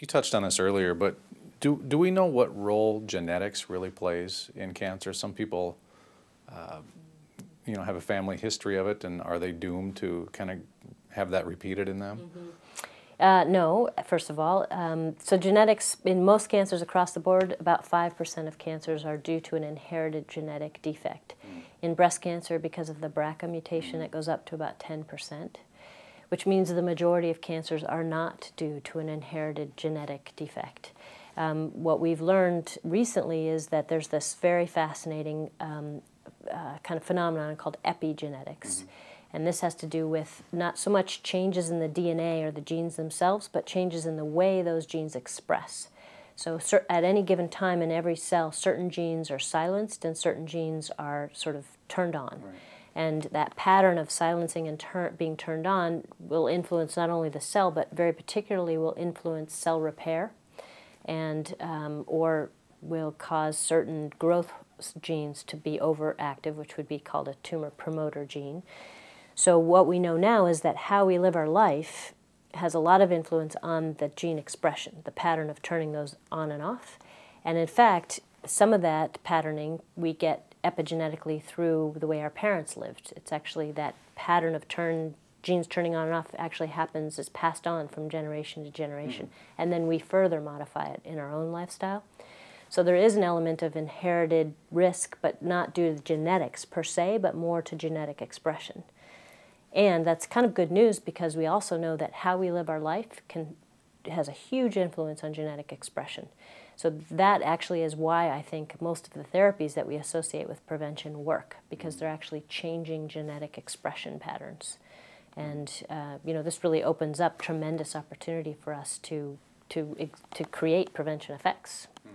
you touched on this earlier, but do, do we know what role genetics really plays in cancer? Some people, uh, you know, have a family history of it, and are they doomed to kind of have that repeated in them? Mm-hmm. Uh, no, first of all. Um, so, genetics in most cancers across the board, about 5% of cancers are due to an inherited genetic defect. Mm. In breast cancer, because of the BRCA mutation, mm. it goes up to about 10%, which means the majority of cancers are not due to an inherited genetic defect. Um, what we've learned recently is that there's this very fascinating um, uh, kind of phenomenon called epigenetics. Mm-hmm. And this has to do with not so much changes in the DNA or the genes themselves, but changes in the way those genes express. So, at any given time in every cell, certain genes are silenced and certain genes are sort of turned on. Right. And that pattern of silencing and being turned on will influence not only the cell, but very particularly will influence cell repair and um, or will cause certain growth genes to be overactive, which would be called a tumor promoter gene. So what we know now is that how we live our life has a lot of influence on the gene expression, the pattern of turning those on and off. And in fact, some of that patterning we get epigenetically through the way our parents lived. It's actually that pattern of turn genes turning on and off actually happens is passed on from generation to generation mm-hmm. and then we further modify it in our own lifestyle so there is an element of inherited risk but not due to genetics per se but more to genetic expression and that's kind of good news because we also know that how we live our life can has a huge influence on genetic expression so that actually is why I think most of the therapies that we associate with prevention work because they're actually changing genetic expression patterns. And uh, you know, this really opens up tremendous opportunity for us to to to create prevention effects. Mm.